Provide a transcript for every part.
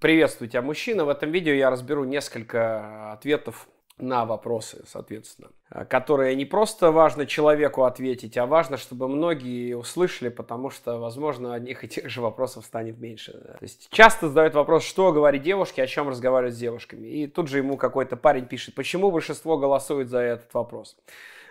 Приветствую тебя, мужчина. В этом видео я разберу несколько ответов на вопросы, соответственно, которые не просто важно человеку ответить, а важно, чтобы многие услышали, потому что, возможно, одних и тех же вопросов станет меньше. То есть часто задают вопрос, что говорить девушке, о чем разговаривать с девушками. И тут же ему какой-то парень пишет, почему большинство голосует за этот вопрос.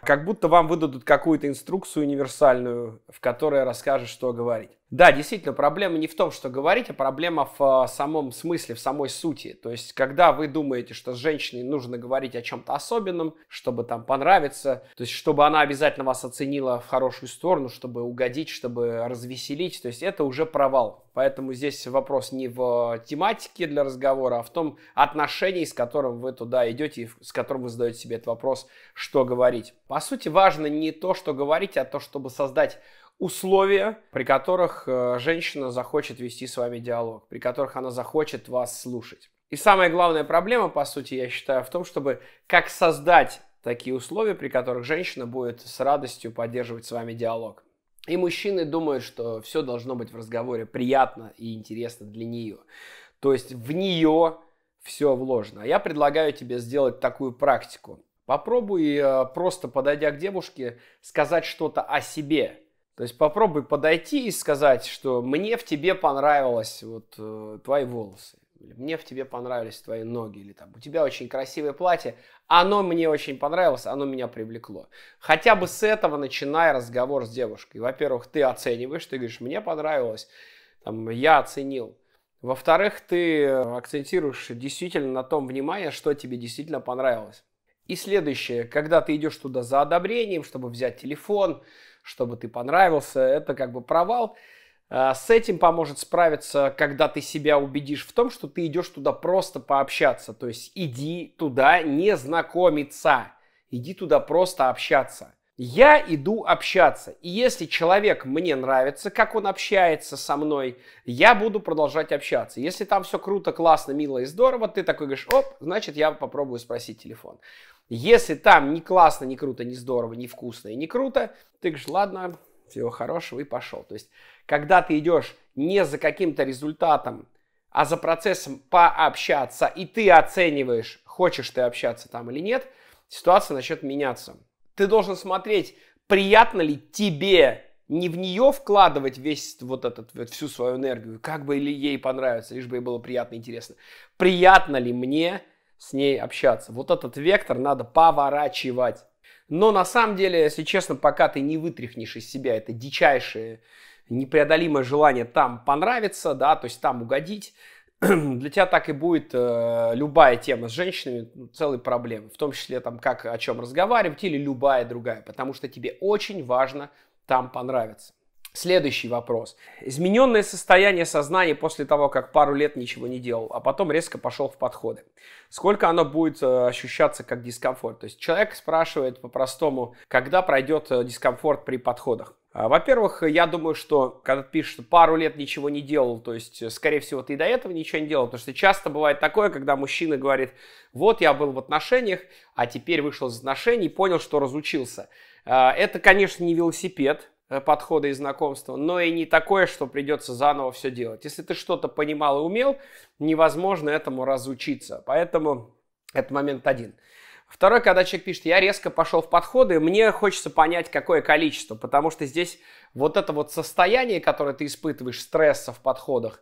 Как будто вам выдадут какую-то инструкцию универсальную, в которой расскажет, что говорить. Да, действительно, проблема не в том, что говорить, а проблема в э, самом смысле, в самой сути. То есть, когда вы думаете, что с женщиной нужно говорить о чем-то особенном, чтобы там понравиться, то есть, чтобы она обязательно вас оценила в хорошую сторону, чтобы угодить, чтобы развеселить, то есть, это уже провал. Поэтому здесь вопрос не в тематике для разговора, а в том отношении, с которым вы туда идете, с которым вы задаете себе этот вопрос, что говорить. По сути, важно не то, что говорить, а то, чтобы создать условия, при которых э, женщина захочет вести с вами диалог, при которых она захочет вас слушать. И самая главная проблема, по сути, я считаю, в том, чтобы как создать такие условия, при которых женщина будет с радостью поддерживать с вами диалог. И мужчины думают, что все должно быть в разговоре приятно и интересно для нее. То есть в нее все вложено. А я предлагаю тебе сделать такую практику. Попробуй э, просто подойдя к девушке сказать что-то о себе, то есть попробуй подойти и сказать, что мне в тебе понравилось вот э, твои волосы, или мне в тебе понравились твои ноги, или там у тебя очень красивое платье, оно мне очень понравилось, оно меня привлекло. Хотя бы с этого начинай разговор с девушкой. Во-первых, ты оцениваешь, ты говоришь, мне понравилось, там, я оценил. Во-вторых, ты акцентируешь действительно на том внимание, что тебе действительно понравилось. И следующее, когда ты идешь туда за одобрением, чтобы взять телефон, чтобы ты понравился, это как бы провал. А, с этим поможет справиться, когда ты себя убедишь в том, что ты идешь туда просто пообщаться. То есть иди туда не знакомиться, иди туда просто общаться. Я иду общаться. И если человек мне нравится, как он общается со мной, я буду продолжать общаться. Если там все круто, классно, мило и здорово, ты такой говоришь, оп, значит я попробую спросить телефон. Если там не классно, не круто, не здорово, не вкусно и не круто, ты говоришь, ладно, всего хорошего и пошел. То есть, когда ты идешь не за каким-то результатом, а за процессом пообщаться, и ты оцениваешь, хочешь ты общаться там или нет, ситуация начнет меняться. Ты должен смотреть, приятно ли тебе не в нее вкладывать весь вот этот, вот всю свою энергию, как бы ей понравится, лишь бы ей было приятно и интересно. Приятно ли мне с ней общаться. Вот этот вектор надо поворачивать. Но на самом деле, если честно, пока ты не вытряхнешь из себя это дичайшее, непреодолимое желание там понравиться, да, то есть там угодить, для тебя так и будет э, любая тема с женщинами ну, целой в том числе там как о чем разговаривать или любая другая, потому что тебе очень важно там понравиться. Следующий вопрос. Измененное состояние сознания после того, как пару лет ничего не делал, а потом резко пошел в подходы. Сколько оно будет э, ощущаться как дискомфорт? То есть человек спрашивает по-простому, когда пройдет э, дискомфорт при подходах. А, во-первых, я думаю, что когда ты пишешь, что пару лет ничего не делал, то есть, э, скорее всего, ты и до этого ничего не делал, потому что часто бывает такое, когда мужчина говорит, вот я был в отношениях, а теперь вышел из отношений и понял, что разучился. А, это, конечно, не велосипед, подхода и знакомства, но и не такое, что придется заново все делать. Если ты что-то понимал и умел, невозможно этому разучиться. Поэтому это момент один. Второй, когда человек пишет, я резко пошел в подходы, мне хочется понять, какое количество, потому что здесь вот это вот состояние, которое ты испытываешь, стресса в подходах,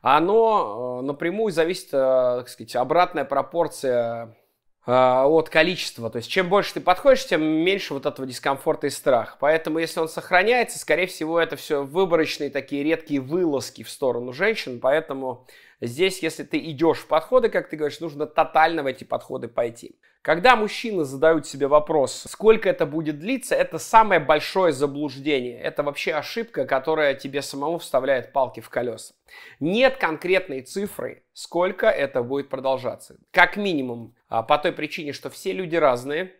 оно э, напрямую зависит, э, так сказать, обратная пропорция от количества. То есть чем больше ты подходишь, тем меньше вот этого дискомфорта и страха. Поэтому если он сохраняется, скорее всего, это все выборочные такие редкие вылазки в сторону женщин. Поэтому здесь, если ты идешь в подходы, как ты говоришь, нужно тотально в эти подходы пойти. Когда мужчины задают себе вопрос, сколько это будет длиться, это самое большое заблуждение. Это вообще ошибка, которая тебе самому вставляет палки в колеса. Нет конкретной цифры, сколько это будет продолжаться. Как минимум а, по той причине, что все люди разные,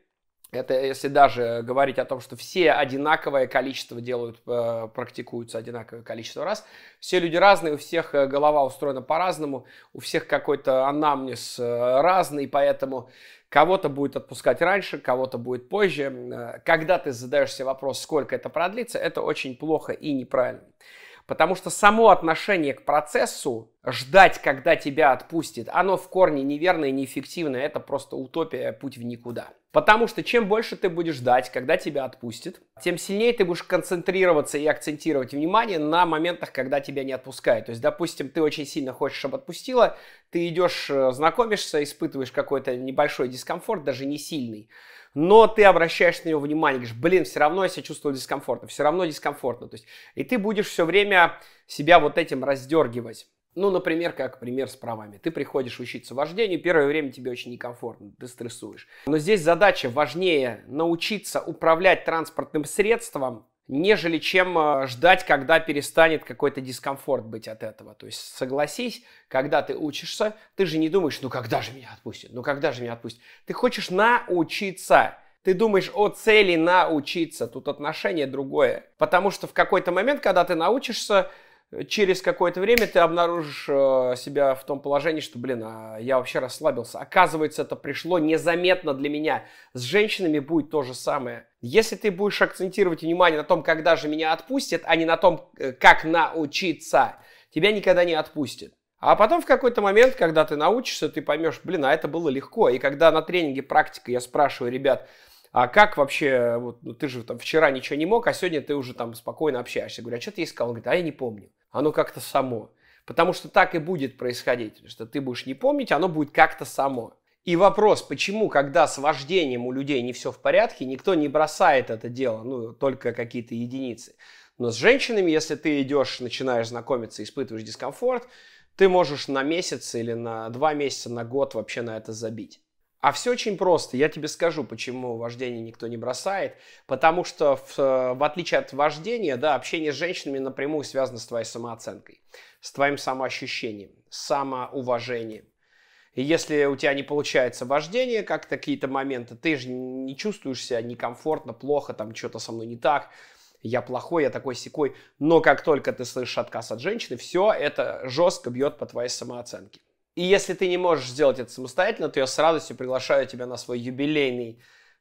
это если даже говорить о том, что все одинаковое количество делают, э, практикуются одинаковое количество раз. Все люди разные, у всех э, голова устроена по-разному, у всех какой-то анамнез э, разный, поэтому кого-то будет отпускать раньше, кого-то будет позже. Когда ты задаешь себе вопрос, сколько это продлится, это очень плохо и неправильно. Потому что само отношение к процессу ждать, когда тебя отпустит, оно в корне неверно и неэффективно. Это просто утопия, путь в никуда. Потому что чем больше ты будешь ждать, когда тебя отпустит, тем сильнее ты будешь концентрироваться и акцентировать внимание на моментах, когда тебя не отпускают. То есть, допустим, ты очень сильно хочешь, чтобы отпустила, ты идешь, э, знакомишься, испытываешь какой-то небольшой дискомфорт, даже не сильный но ты обращаешь на него внимание, говоришь, блин, все равно я себя чувствую дискомфортно, все равно дискомфортно. То есть, и ты будешь все время себя вот этим раздергивать. Ну, например, как пример с правами. Ты приходишь учиться вождению, первое время тебе очень некомфортно, ты стрессуешь. Но здесь задача важнее научиться управлять транспортным средством, нежели чем э, ждать, когда перестанет какой-то дискомфорт быть от этого. То есть согласись, когда ты учишься, ты же не думаешь, ну когда же меня отпустят, ну когда же меня отпустят. Ты хочешь научиться. Ты думаешь о цели научиться, тут отношение другое. Потому что в какой-то момент, когда ты научишься, через какое-то время ты обнаружишь э, себя в том положении, что, блин, а я вообще расслабился. Оказывается, это пришло незаметно для меня. С женщинами будет то же самое. Если ты будешь акцентировать внимание на том, когда же меня отпустят, а не на том, э, как научиться, тебя никогда не отпустят. А потом в какой-то момент, когда ты научишься, ты поймешь, блин, а это было легко. И когда на тренинге практика я спрашиваю ребят, а как вообще, вот, ну, ты же там вчера ничего не мог, а сегодня ты уже там спокойно общаешься. Я говорю, а что ты искал? Он говорит, а я не помню. Оно как-то само. Потому что так и будет происходить, что ты будешь не помнить, оно будет как-то само. И вопрос, почему, когда с вождением у людей не все в порядке, никто не бросает это дело, ну, только какие-то единицы. Но с женщинами, если ты идешь, начинаешь знакомиться, испытываешь дискомфорт, ты можешь на месяц или на два месяца, на год вообще на это забить. А все очень просто. Я тебе скажу, почему вождение никто не бросает. Потому что в, в отличие от вождения, да, общение с женщинами напрямую связано с твоей самооценкой, с твоим самоощущением, самоуважением. И если у тебя не получается вождение, как какие-то моменты, ты же не чувствуешь себя некомфортно, плохо, там что-то со мной не так, я плохой, я такой секой. Но как только ты слышишь отказ от женщины, все это жестко бьет по твоей самооценке. И если ты не можешь сделать это самостоятельно, то я с радостью приглашаю тебя на свой юбилейный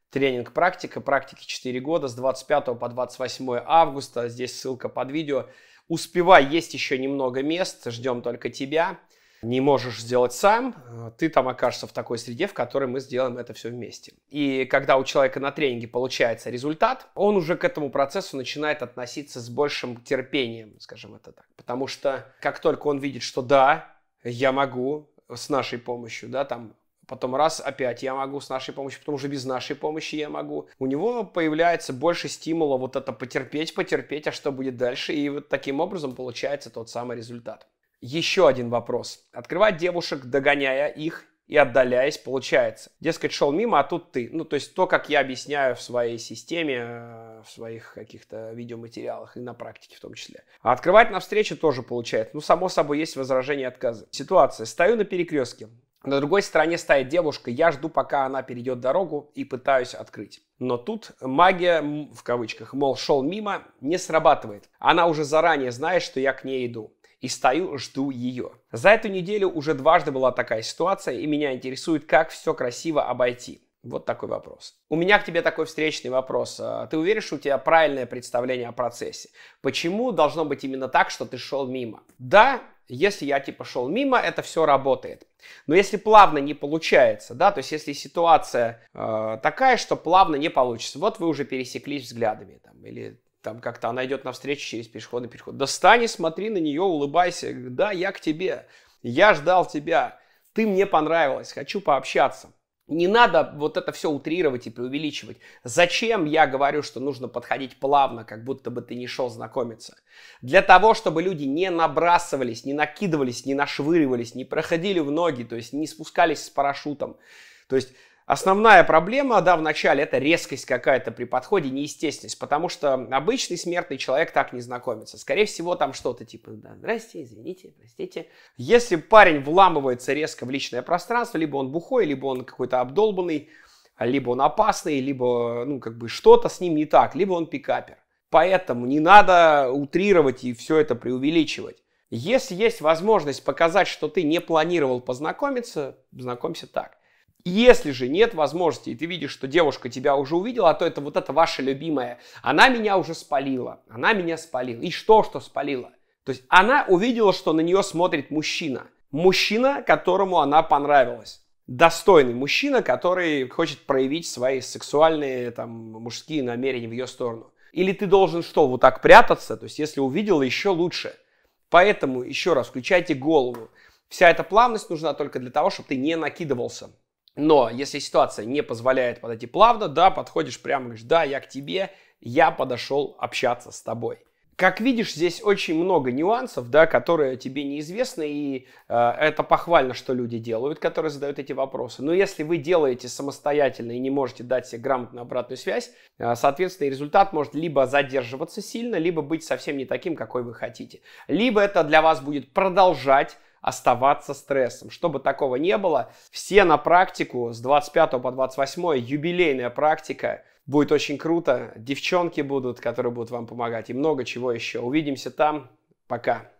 тренинг «Практика». Практики 4 года с 25 по 28 августа. Здесь ссылка под видео. Успевай, есть еще немного мест, ждем только тебя. Не можешь сделать сам, ты там окажешься в такой среде, в которой мы сделаем это все вместе. И когда у человека на тренинге получается результат, он уже к этому процессу начинает относиться с большим терпением, скажем это так. Потому что как только он видит, что да, я могу с нашей помощью, да, там потом раз опять я могу с нашей помощью, потом уже без нашей помощи я могу. У него появляется больше стимула вот это потерпеть, потерпеть, а что будет дальше, и вот таким образом получается тот самый результат. Еще один вопрос. Открывать девушек, догоняя их и отдаляясь, получается. Дескать, шел мимо, а тут ты. Ну, то есть то, как я объясняю в своей системе, э, в своих каких-то видеоматериалах и на практике в том числе. А открывать навстречу тоже получается. Ну, само собой, есть возражения и отказы. Ситуация. Стою на перекрестке. На другой стороне стоит девушка, я жду, пока она перейдет дорогу и пытаюсь открыть. Но тут магия, в кавычках, мол, шел мимо, не срабатывает. Она уже заранее знает, что я к ней иду и стою, жду ее. За эту неделю уже дважды была такая ситуация, и меня интересует, как все красиво обойти. Вот такой вопрос. У меня к тебе такой встречный вопрос. А, ты уверен, что у тебя правильное представление о процессе? Почему должно быть именно так, что ты шел мимо? Да, если я типа шел мимо, это все работает. Но если плавно не получается, да, то есть если ситуация э, такая, что плавно не получится, вот вы уже пересеклись взглядами, там, или там как-то она идет навстречу через пешеходный переход. Достань, смотри на нее, улыбайся. Да, я к тебе. Я ждал тебя. Ты мне понравилась. Хочу пообщаться. Не надо вот это все утрировать и преувеличивать. Зачем я говорю, что нужно подходить плавно, как будто бы ты не шел знакомиться? Для того, чтобы люди не набрасывались, не накидывались, не нашвыривались, не проходили в ноги, то есть не спускались с парашютом. То есть Основная проблема, да, в начале это резкость какая-то при подходе, неестественность, потому что обычный смертный человек так не знакомится. Скорее всего, там что-то типа, да, здрасте, извините, простите. Если парень вламывается резко в личное пространство, либо он бухой, либо он какой-то обдолбанный, либо он опасный, либо, ну, как бы что-то с ним не так, либо он пикапер. Поэтому не надо утрировать и все это преувеличивать. Если есть возможность показать, что ты не планировал познакомиться, знакомься так. Если же нет возможности, и ты видишь, что девушка тебя уже увидела, то это вот это ваша любимая. Она меня уже спалила. Она меня спалила. И что, что спалила? То есть она увидела, что на нее смотрит мужчина. Мужчина, которому она понравилась. Достойный мужчина, который хочет проявить свои сексуальные, там, мужские намерения в ее сторону. Или ты должен что, вот так прятаться? То есть, если увидела, еще лучше. Поэтому, еще раз, включайте голову. Вся эта плавность нужна только для того, чтобы ты не накидывался. Но если ситуация не позволяет подойти плавно, да, подходишь прямо, говоришь, да, я к тебе, я подошел общаться с тобой. Как видишь, здесь очень много нюансов, да, которые тебе неизвестны, и э, это похвально, что люди делают, которые задают эти вопросы. Но если вы делаете самостоятельно и не можете дать себе грамотную обратную связь, э, соответственно, результат может либо задерживаться сильно, либо быть совсем не таким, какой вы хотите. Либо это для вас будет продолжать оставаться стрессом. Чтобы такого не было, все на практику с 25 по 28 юбилейная практика. Будет очень круто. Девчонки будут, которые будут вам помогать и много чего еще. Увидимся там. Пока.